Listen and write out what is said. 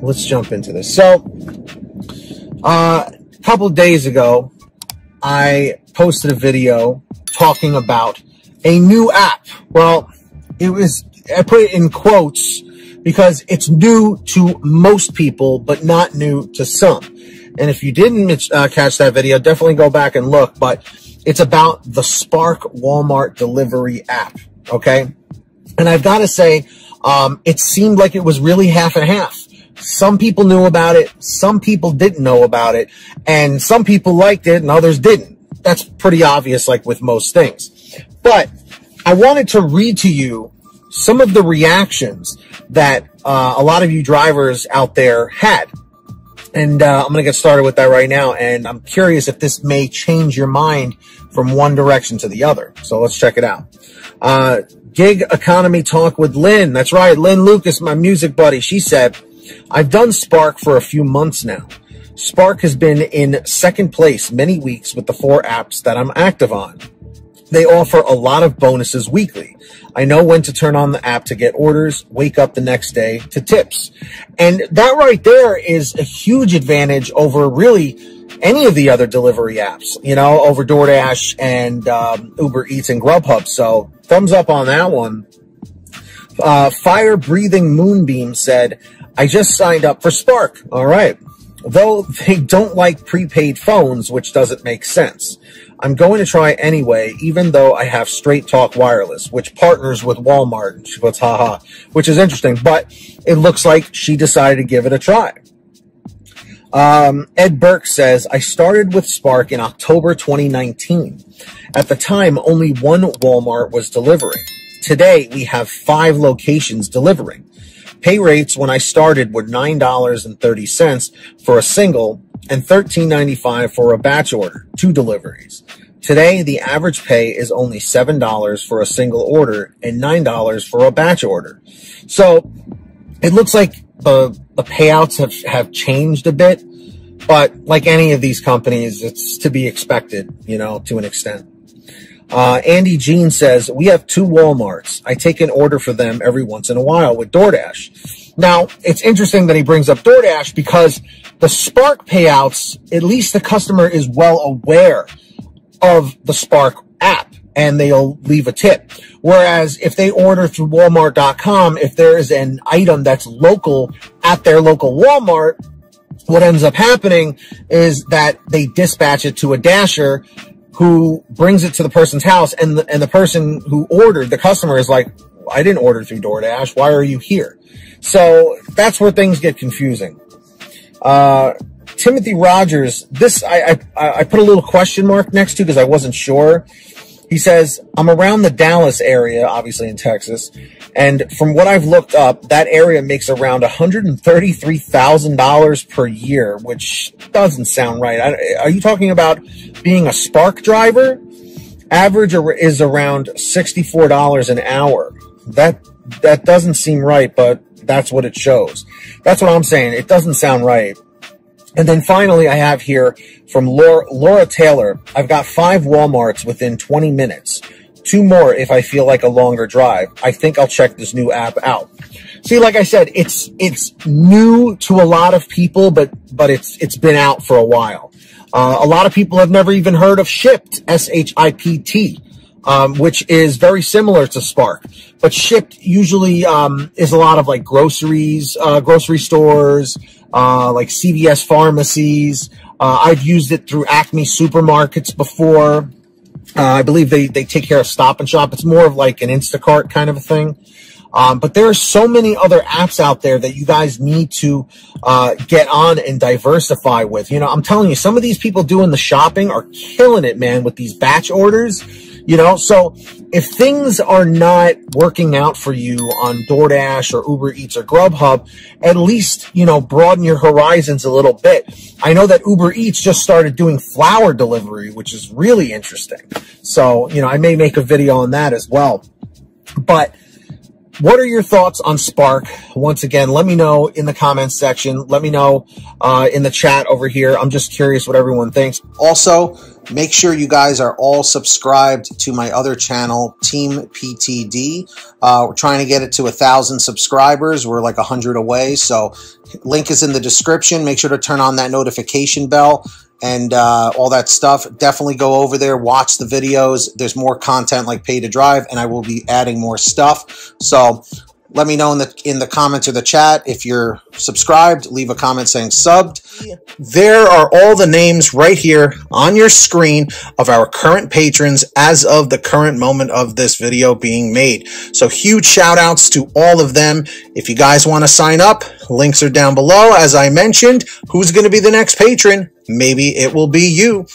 let's jump into this. So, uh, a couple days ago, I posted a video talking about a new app. Well, it was, I put it in quotes because it's new to most people, but not new to some. And if you didn't uh, catch that video, definitely go back and look, but it's about the Spark Walmart delivery app. Okay. And I've got to say, um, it seemed like it was really half and half. Some people knew about it. Some people didn't know about it. And some people liked it and others didn't. That's pretty obvious, like with most things. But I wanted to read to you some of the reactions that uh, a lot of you drivers out there had. And uh, I'm going to get started with that right now. And I'm curious if this may change your mind from one direction to the other. So let's check it out. Uh, gig economy talk with Lynn. That's right. Lynn Lucas, my music buddy. She said, I've done Spark for a few months now. Spark has been in second place many weeks with the four apps that I'm active on. They offer a lot of bonuses weekly. I know when to turn on the app to get orders, wake up the next day to tips. And that right there is a huge advantage over really any of the other delivery apps, you know, over DoorDash and um, Uber Eats and Grubhub. So thumbs up on that one. Uh, Fire Breathing Moonbeam said, I just signed up for Spark. All right. Though they don't like prepaid phones, which doesn't make sense. I'm going to try anyway, even though I have Straight Talk Wireless, which partners with Walmart. She puts haha, which is interesting, but it looks like she decided to give it a try. Um, Ed Burke says, I started with Spark in October 2019. At the time, only one Walmart was delivering. Today, we have five locations delivering. Pay rates when I started were $9.30 for a single and $13.95 for a batch order, two deliveries. Today, the average pay is only $7 for a single order and $9 for a batch order. So it looks like the, the payouts have, have changed a bit, but like any of these companies, it's to be expected, you know, to an extent. Uh, Andy Jean says, we have two Walmarts. I take an order for them every once in a while with DoorDash. Now, it's interesting that he brings up DoorDash because the Spark payouts, at least the customer is well aware of the Spark app and they'll leave a tip. Whereas if they order through walmart.com, if there is an item that's local at their local Walmart, what ends up happening is that they dispatch it to a dasher who brings it to the person's house and the, and the person who ordered, the customer is like, I didn't order through DoorDash. Why are you here? So that's where things get confusing. Uh, Timothy Rogers, this I, I, I put a little question mark next to because I wasn't sure. He says, I'm around the Dallas area, obviously in Texas. And from what I've looked up, that area makes around $133,000 per year, which doesn't sound right. Are you talking about being a Spark driver? Average is around $64 an hour. That, that doesn't seem right, but that's what it shows. That's what I'm saying. It doesn't sound right. And then finally, I have here from Laura, Laura Taylor. I've got five Walmarts within 20 minutes. Two more if I feel like a longer drive. I think I'll check this new app out. See, like I said, it's, it's new to a lot of people, but, but it's, it's been out for a while. Uh, a lot of people have never even heard of Shipt, S-H-I-P-T, um, which is very similar to Spark. But Shipt usually um, is a lot of like groceries, uh, grocery stores, uh, like CVS pharmacies. Uh, I've used it through Acme supermarkets before. Uh, I believe they, they take care of Stop and Shop. It's more of like an Instacart kind of a thing. Um, but there are so many other apps out there that you guys need to uh, get on and diversify with. You know, I'm telling you, some of these people doing the shopping are killing it, man, with these batch orders. You know, so if things are not working out for you on DoorDash or Uber Eats or Grubhub, at least, you know, broaden your horizons a little bit. I know that Uber Eats just started doing flower delivery, which is really interesting. So, you know, I may make a video on that as well. But what are your thoughts on Spark? Once again, let me know in the comments section. Let me know uh, in the chat over here. I'm just curious what everyone thinks. Also, make sure you guys are all subscribed to my other channel, Team PTD. Uh, we're trying to get it to a thousand subscribers. We're like a hundred away. So link is in the description. Make sure to turn on that notification bell and uh, all that stuff. Definitely go over there, watch the videos. There's more content like Paid to Drive, and I will be adding more stuff. So let me know in the in the comments or the chat if you're subscribed. Leave a comment saying subbed. There are all the names right here on your screen of our current patrons as of the current moment of this video being made. So huge shout outs to all of them. If you guys want to sign up, links are down below. As I mentioned, who's going to be the next patron? Maybe it will be you.